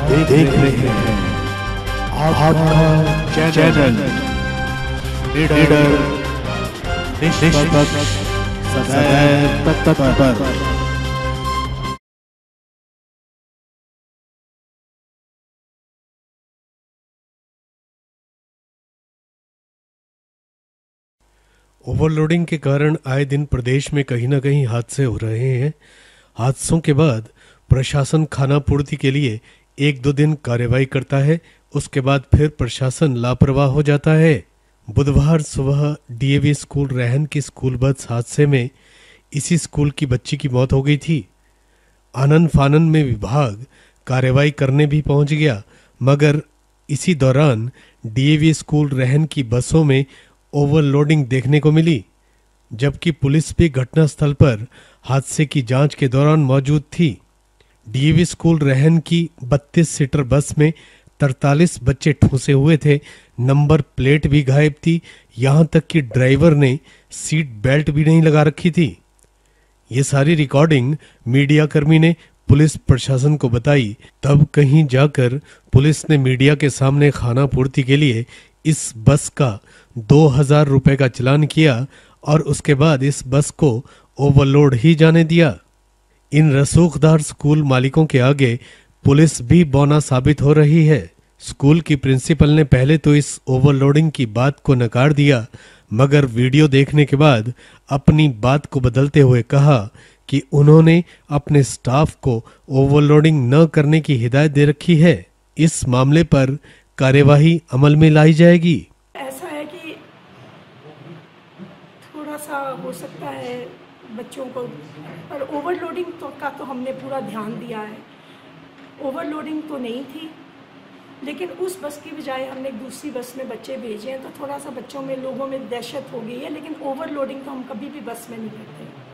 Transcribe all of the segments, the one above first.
देख रहे हैं आपका चैनल लीडर ओवरलोडिंग के कारण आए दिन प्रदेश में कहीं ना कहीं हादसे हो रहे हैं। हादसों के बाद प्रशासन खाना पूर्ति के लिए एक दो दिन कार्यवाही करता है, उसके बाद फिर प्रशासन लापरवाह हो जाता है। बुधवार सुबह डीएवी स्कूल रहन की स्कूल बस हादसे में इसी स्कूल की बच्ची की मौत हो गई थी। आनंद फानन में विभाग कार्रवाई करने भी पहुँच गया, मगर इसी दौरान डीएवी स्कूल रहन की बसों में ओवरलोडिंग देखने को मिली, जबकि पुलिस भी घटनास्थल पर हादसे की जाँच के दौरान मौजूद थी। डीएवी स्कूल रहन की 32 सीटर बस में 43 बच्चे ठूसे हुए थे। नंबर प्लेट भी गायब थी। यहाँ तक कि ड्राइवर ने सीट बेल्ट भी नहीं लगा रखी थी। ये सारी रिकॉर्डिंग मीडिया कर्मी ने पुलिस प्रशासन को बताई। तब कहीं जाकर पुलिस ने मीडिया के सामने खाना पूर्ति के लिए इस बस का दो हज़ार रुपए का चलान किया और उसके बाद इस बस को ओवरलोड ही जाने दिया। इन रसूखदार स्कूल मालिकों के आगे पुलिस भी बौना साबित हो रही है। स्कूल की प्रिंसिपल ने पहले तो इस ओवरलोडिंग की बात को नकार दिया, मगर वीडियो देखने के बाद अपनी बात को बदलते हुए कहा कि उन्होंने अपने स्टाफ को ओवरलोडिंग न करने की हिदायत दे रखी है। इस मामले पर कार्यवाही अमल में लाई जाएगी। ऐसा है कि थोड़ा सा हो सकता है बच्चों को। पर ओवरलोडिंग तो का तो हमने पूरा ध्यान दिया है। ओवरलोडिंग तो नहीं थी, लेकिन उस बस की बजाय हमने दूसरी बस में बच्चे भेजे हैं तो थोड़ा सा बच्चों में, लोगों में दहशत हो गई है, लेकिन ओवरलोडिंग तो हम कभी भी बस में नहीं करते।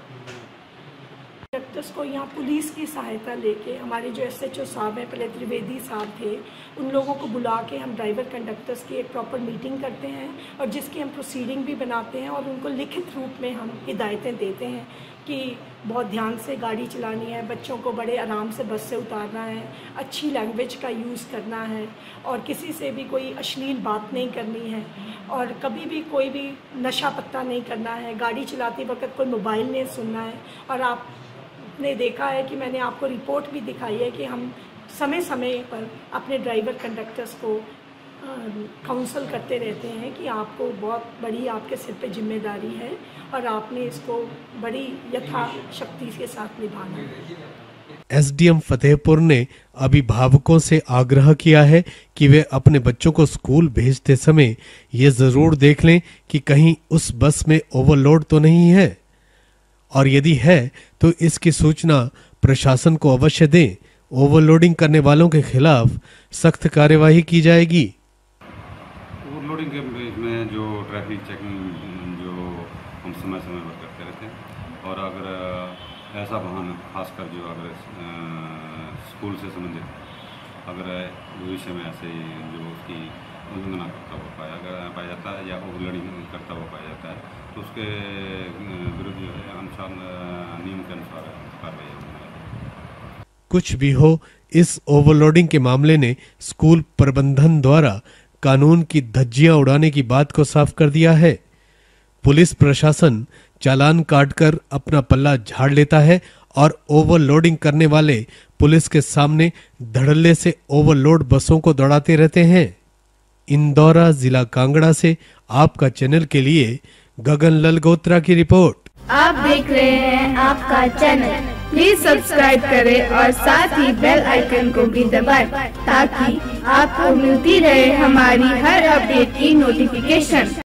कंडक्टर्स को यहाँ पुलिस की सहायता लेके हमारे जो एस एच ओ साहब हैं, पहले त्रिवेदी साहब थे, उन लोगों को बुला के हम ड्राइवर कंडक्टर्स की एक प्रॉपर मीटिंग करते हैं और जिसकी हम प्रोसीडिंग भी बनाते हैं और उनको लिखित रूप में हम हिदायतें देते हैं कि बहुत ध्यान से गाड़ी चलानी है, बच्चों को बड़े आराम से बस से उतारना है, अच्छी लैंग्वेज का यूज़ करना है और किसी से भी कोई अश्लील बात नहीं करनी है और कभी भी कोई भी नशा पत्ता नहीं करना है, गाड़ी चलाते वक्त कोई मोबाइल नहीं सुनना है और आप ने देखा है कि मैंने आपको रिपोर्ट भी दिखाई है कि हम समय समय पर अपने ड्राइवर कंडक्टर्स को काउंसल करते रहते हैं कि आपको बहुत बड़ी आपके सिर पे ज़िम्मेदारी है और आपने इसको बड़ी यथाशक्ति के साथ निभाना एसडीएम फतेहपुर ने अभिभावकों से आग्रह किया है कि वे अपने बच्चों को स्कूल भेजते समय ये ज़रूर देख लें कि कहीं उस बस में ओवरलोड तो नहीं है। और यदि है तो इसकी सूचना प्रशासन को अवश्य दें। ओवरलोडिंग करने वालों के खिलाफ सख्त कार्यवाही की जाएगी। ओवरलोडिंग के में जो ट्रैफ़िक चेकिंग जो हम समय समय पर करते रहते हैं, और अगर ऐसा वाहन, खासकर जो अगर स्कूल से संबंधित अगर भविष्य में ऐसे जो उसकी उल्लंघना करता हुआ पाया अगर पाया जाता है या ओवरलोडिंग करता हुआ पाया जाता है तो उसके विरुद्ध जो है अनुसार नियम के अनुसार कार्रवाई कुछ भी हो, इस ओवरलोडिंग के मामले ने स्कूल प्रबंधन द्वारा कानून की धज्जियाँ उड़ाने की बात को साफ़ कर दिया है। पुलिस प्रशासन चालान काटकर अपना पल्ला झाड़ लेता है और ओवरलोडिंग करने वाले पुलिस के सामने धड़ल्ले से ओवरलोड बसों को दौड़ाते रहते हैं। इंदौरा जिला कांगड़ा से आपका चैनल के लिए गगन ललगोत्रा की रिपोर्ट। आप देख रहे हैं आपका चैनल। प्लीज़ सब्सक्राइब करें और साथ ही बेल आइकन को भी दबाएँ ताकि आपको मिलती रहे हमारी हर अपडेट की नोटिफिकेशन